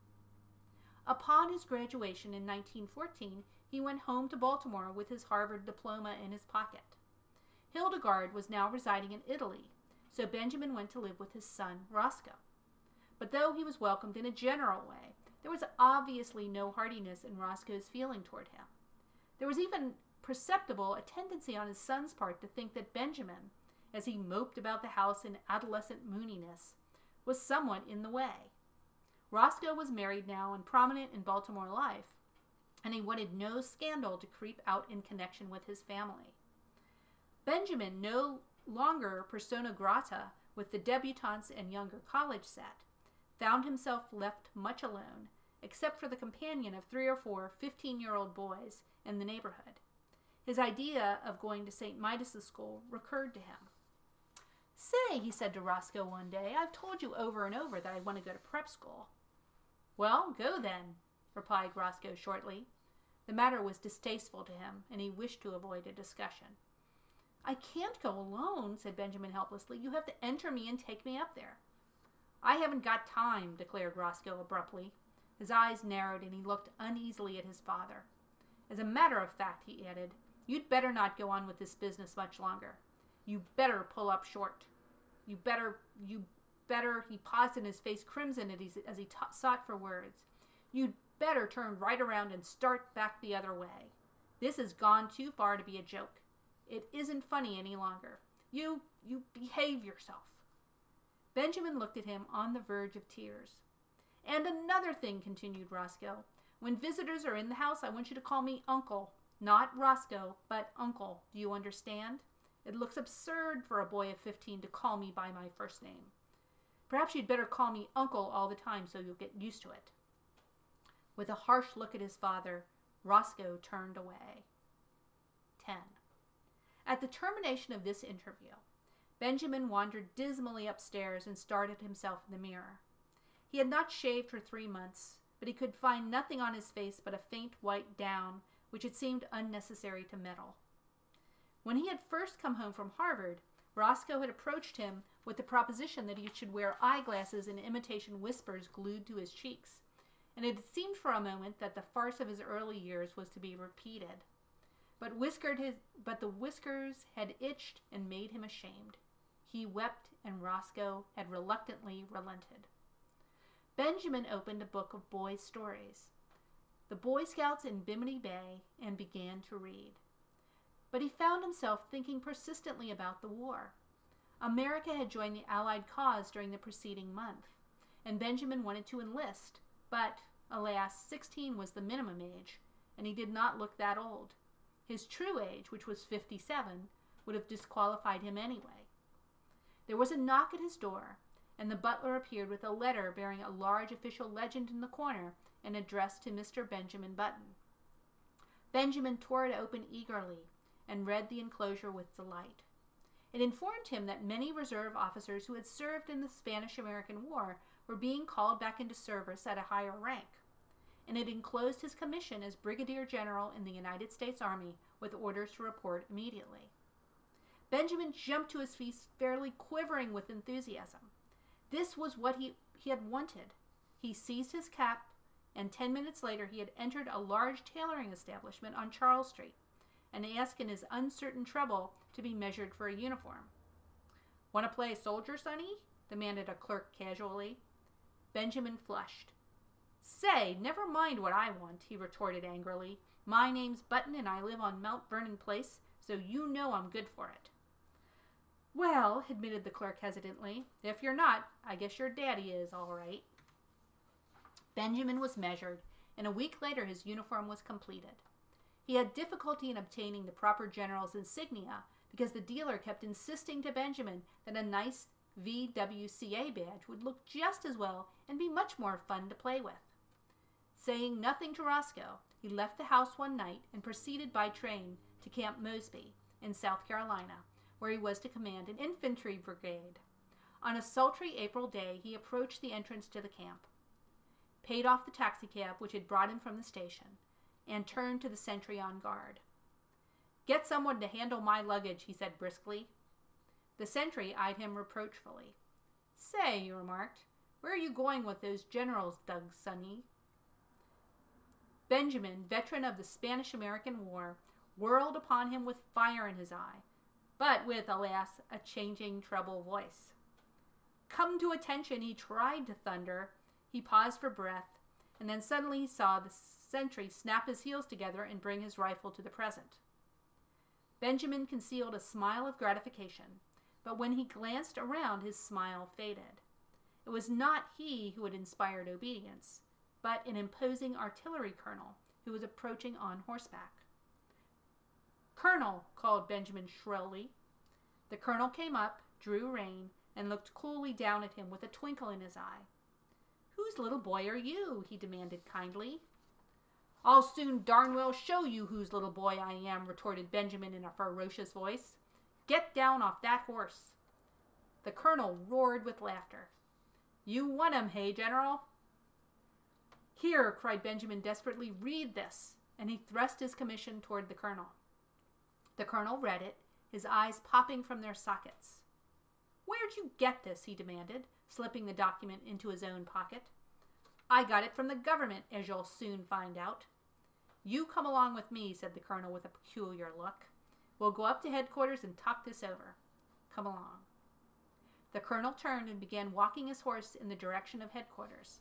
Upon his graduation in 1914, he went home to Baltimore with his Harvard diploma in his pocket. Hildegarde was now residing in Italy, so Benjamin went to live with his son, Roscoe. But though he was welcomed in a general way, there was obviously no heartiness in Roscoe's feeling toward him. There was even perceptible a tendency on his son's part to think that Benjamin, as he moped about the house in adolescent mooniness, was somewhat in the way. Roscoe was married now and prominent in Baltimore life, and he wanted no scandal to creep out in connection with his family. Benjamin, no longer persona grata with the debutantes and younger college set, found himself left much alone, except for the companion of three or four 15 year old boys in the neighborhood. His idea of going to St. Midas's school recurred to him. Say, he said to Roscoe one day, I've told you over and over that I want to go to prep school. Well, go then, replied Roscoe shortly. The matter was distasteful to him, and he wished to avoid a discussion. I can't go alone, said Benjamin helplessly. You have to enter me and take me up there. I haven't got time, declared Roscoe abruptly. His eyes narrowed, and he looked uneasily at his father. As a matter of fact, he added, you'd better not go on with this business much longer. You better pull up short. You better, you better, he paused and his face crimson as he t- sought for words. You'd better turn right around and start back the other way. This has gone too far to be a joke. It isn't funny any longer. You, you behave yourself. Benjamin looked at him on the verge of tears. And another thing, continued Roscoe. When visitors are in the house, I want you to call me Uncle. Not Roscoe, but Uncle. Do you understand? It looks absurd for a boy of 15 to call me by my first name. Perhaps you'd better call me Uncle all the time so you'll get used to it. With a harsh look at his father, Roscoe turned away. 10. At the termination of this interview, Benjamin wandered dismally upstairs and started himself in the mirror. He had not shaved for three months, but he could find nothing on his face but a faint white down, which it seemed unnecessary to meddle. When he had first come home from Harvard, Roscoe had approached him with the proposition that he should wear eyeglasses and imitation whiskers glued to his cheeks, and it seemed for a moment that the farce of his early years was to be repeated. But whiskered his but the whiskers had itched and made him ashamed. He wept, and Roscoe had reluctantly relented. Benjamin opened a book of boys' stories, The Boy Scouts in Bimini Bay, and began to read. But he found himself thinking persistently about the war. America had joined the Allied cause during the preceding month, and Benjamin wanted to enlist, but, alas, sixteen was the minimum age, and he did not look that old. His true age, which was fifty seven, would have disqualified him anyway. There was a knock at his door, and the butler appeared with a letter bearing a large official legend in the corner and addressed to Mr. Benjamin Button. Benjamin tore it open eagerly and read the enclosure with delight. It informed him that many reserve officers who had served in the Spanish American War were being called back into service at a higher rank, and it enclosed his commission as Brigadier General in the United States Army with orders to report immediately. Benjamin jumped to his feet, fairly quivering with enthusiasm. This was what he, he had wanted. He seized his cap, and ten minutes later he had entered a large tailoring establishment on Charles Street and asked in his uncertain treble to be measured for a uniform. Want to play soldier, Sonny? demanded a clerk casually. Benjamin flushed. Say, never mind what I want, he retorted angrily. My name's Button and I live on Mount Vernon Place, so you know I'm good for it. Well, admitted the clerk hesitantly, if you're not, I guess your daddy is, all right. Benjamin was measured, and a week later his uniform was completed. He had difficulty in obtaining the proper general's insignia because the dealer kept insisting to Benjamin that a nice YWCA badge would look just as well and be much more fun to play with. Saying nothing to Roscoe, he left the house one night and proceeded by train to Camp Mosby in South Carolina, where he was to command an infantry brigade. On a sultry April day, he approached the entrance to the camp, paid off the taxicab which had brought him from the station, and turned to the sentry on guard. Get someone to handle my luggage, he said briskly. The sentry eyed him reproachfully. Say, he remarked, where are you going with those generals, Doug Sonny? Benjamin, veteran of the Spanish American War, whirled upon him with fire in his eye but with, alas, a changing treble voice. Come to attention, he tried to thunder. He paused for breath, and then suddenly he saw the sentry snap his heels together and bring his rifle to the present. Benjamin concealed a smile of gratification, but when he glanced around, his smile faded. It was not he who had inspired obedience, but an imposing artillery colonel who was approaching on horseback. Colonel, called Benjamin shrilly. The colonel came up, drew rein, and looked coolly down at him with a twinkle in his eye. Whose little boy are you? he demanded kindly. I'll soon darn well show you whose little boy I am, retorted Benjamin in a ferocious voice. Get down off that horse. The colonel roared with laughter. You won him, hey, General? Here, cried Benjamin desperately, read this, and he thrust his commission toward the colonel. The colonel read it, his eyes popping from their sockets. Where'd you get this? he demanded, slipping the document into his own pocket. I got it from the government, as you'll soon find out. You come along with me, said the colonel with a peculiar look. We'll go up to headquarters and talk this over. Come along. The colonel turned and began walking his horse in the direction of headquarters.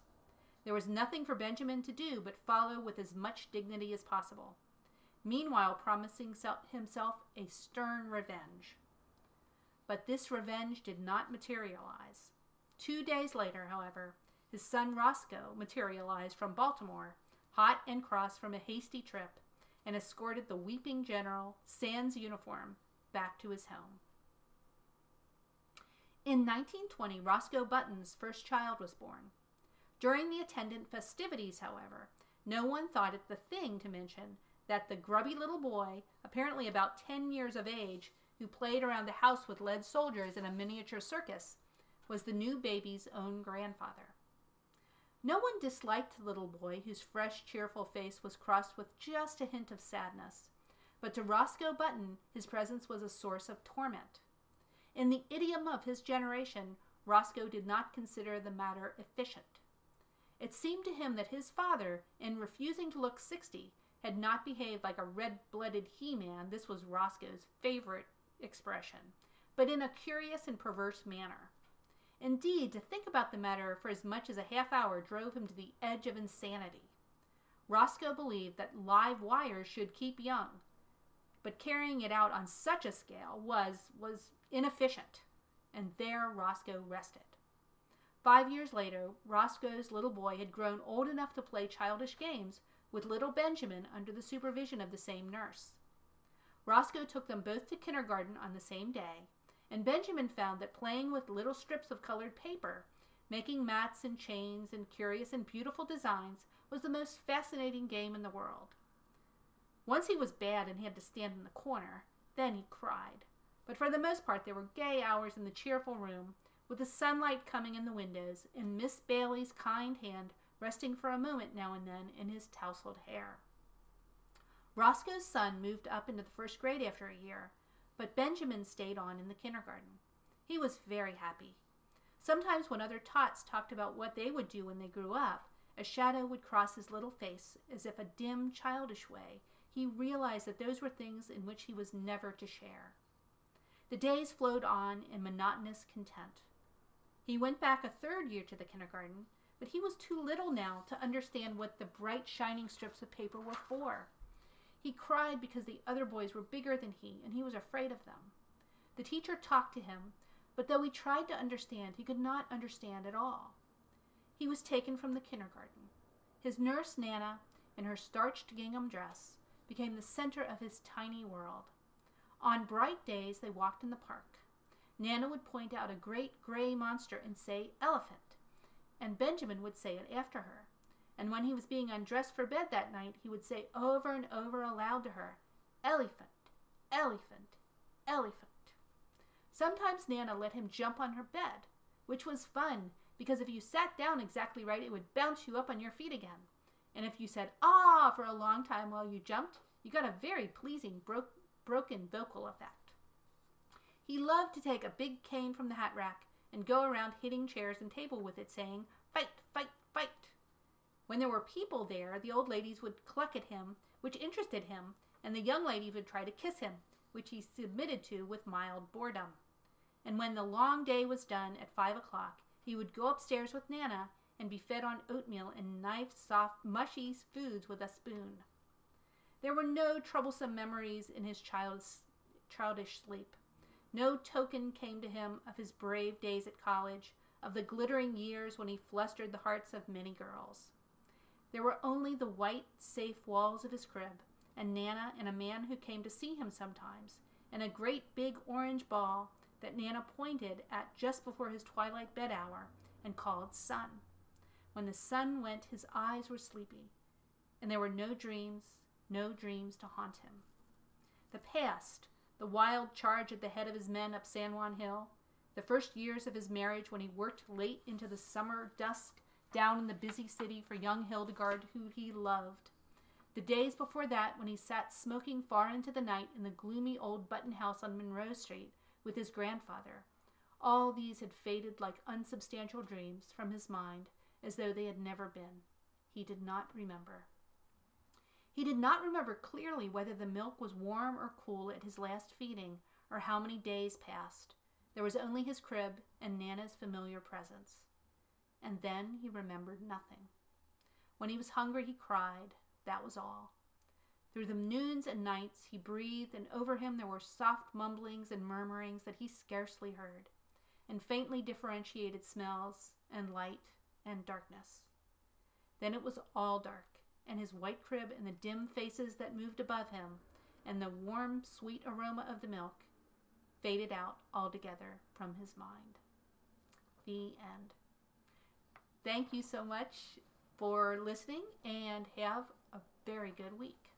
There was nothing for Benjamin to do but follow with as much dignity as possible meanwhile promising himself a stern revenge. But this revenge did not materialize. Two days later, however, his son Roscoe materialized from Baltimore, hot and cross from a hasty trip, and escorted the weeping general, sans uniform, back to his home. In 1920, Roscoe Button's first child was born. During the attendant festivities, however, no one thought it the thing to mention that the grubby little boy, apparently about 10 years of age, who played around the house with lead soldiers in a miniature circus, was the new baby's own grandfather. No one disliked the little boy whose fresh, cheerful face was crossed with just a hint of sadness, but to Roscoe Button his presence was a source of torment. In the idiom of his generation, Roscoe did not consider the matter efficient. It seemed to him that his father, in refusing to look sixty, had not behaved like a red blooded he man, this was Roscoe's favorite expression, but in a curious and perverse manner. Indeed, to think about the matter for as much as a half hour drove him to the edge of insanity. Roscoe believed that live wires should keep young, but carrying it out on such a scale was was inefficient, and there Roscoe rested. Five years later, Roscoe's little boy had grown old enough to play childish games with little Benjamin under the supervision of the same nurse. Roscoe took them both to kindergarten on the same day, and Benjamin found that playing with little strips of colored paper, making mats and chains and curious and beautiful designs was the most fascinating game in the world. Once he was bad and had to stand in the corner, then he cried. But for the most part, there were gay hours in the cheerful room, with the sunlight coming in the windows, and Miss Bailey's kind hand resting for a moment now and then in his tousled hair. Roscoe's son moved up into the first grade after a year, but Benjamin stayed on in the kindergarten. He was very happy. Sometimes, when other tots talked about what they would do when they grew up, a shadow would cross his little face as if a dim, childish way. He realized that those were things in which he was never to share. The days flowed on in monotonous content. He went back a third year to the kindergarten, but he was too little now to understand what the bright, shining strips of paper were for. He cried because the other boys were bigger than he, and he was afraid of them. The teacher talked to him, but though he tried to understand, he could not understand at all. He was taken from the kindergarten. His nurse, Nana, in her starched gingham dress, became the center of his tiny world. On bright days, they walked in the park. Nana would point out a great gray monster and say, elephant and Benjamin would say it after her. And when he was being undressed for bed that night, he would say over and over aloud to her, Elephant, elephant, elephant. Sometimes Nana let him jump on her bed, which was fun because if you sat down exactly right, it would bounce you up on your feet again. And if you said ah for a long time while you jumped, you got a very pleasing bro- broken vocal effect. He loved to take a big cane from the hat rack and go around hitting chairs and table with it, saying, Fight, fight, fight. When there were people there, the old ladies would cluck at him, which interested him, and the young ladies would try to kiss him, which he submitted to with mild boredom. And when the long day was done at five o'clock, he would go upstairs with Nana and be fed on oatmeal and nice, soft, mushy foods with a spoon. There were no troublesome memories in his child's, childish sleep. No token came to him of his brave days at college, of the glittering years when he flustered the hearts of many girls. There were only the white, safe walls of his crib, and Nana and a man who came to see him sometimes, and a great big orange ball that Nana pointed at just before his twilight bed hour and called Sun. When the sun went, his eyes were sleepy, and there were no dreams, no dreams to haunt him. The past, the wild charge at the head of his men up San Juan Hill, the first years of his marriage when he worked late into the summer dusk down in the busy city for young Hildegarde, who he loved. The days before that, when he sat smoking far into the night in the gloomy old Button house on Monroe Street with his grandfather, all these had faded like unsubstantial dreams from his mind as though they had never been. He did not remember. He did not remember clearly whether the milk was warm or cool at his last feeding, or how many days passed. There was only his crib and Nana's familiar presence. And then he remembered nothing. When he was hungry, he cried. That was all. Through the noons and nights, he breathed, and over him there were soft mumblings and murmurings that he scarcely heard, and faintly differentiated smells, and light, and darkness. Then it was all dark, and his white crib and the dim faces that moved above him and the warm, sweet aroma of the milk faded out altogether from his mind. The end. Thank you so much for listening and have a very good week.